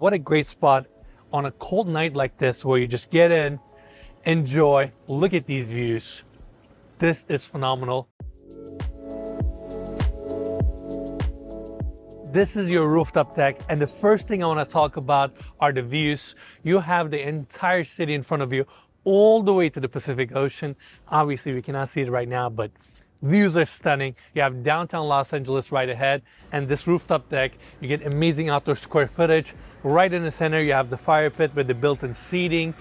What a great spot on a cold night like this where you just get in, enjoy, look at these views. This is phenomenal. This is your rooftop deck and the first thing I want to talk about are the views. You have the entire city in front of you all the way to the Pacific Ocean. Obviously we cannot see it right now but Views are stunning. You have downtown Los Angeles right ahead and this rooftop deck, you get amazing outdoor square footage. Right in the center, you have the fire pit with the built-in seating.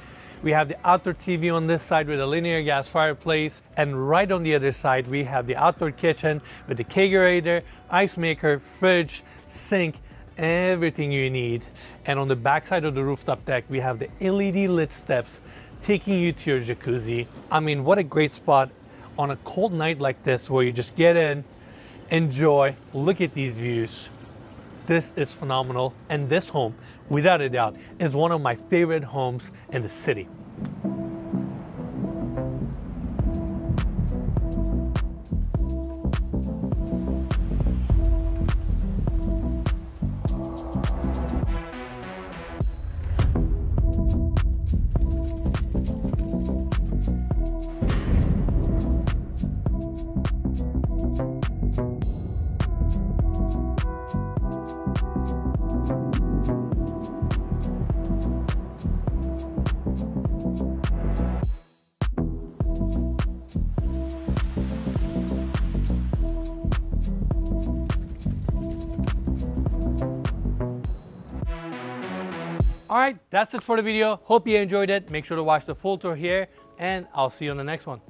We have the outdoor TV on this side with a linear gas fireplace. And right on the other side, we have the outdoor kitchen with the kegerator, ice maker, fridge, sink, everything you need. And on the back side of the rooftop deck, we have the LED lit steps taking you to your jacuzzi. I mean, what a great spot on a cold night like this where you just get in, enjoy, look at these views. This is phenomenal. And this home, without a doubt, is one of my favorite homes in the city. All right, that's it for the video. Hope you enjoyed it. Make sure to watch the full tour here and I'll see you on the next one.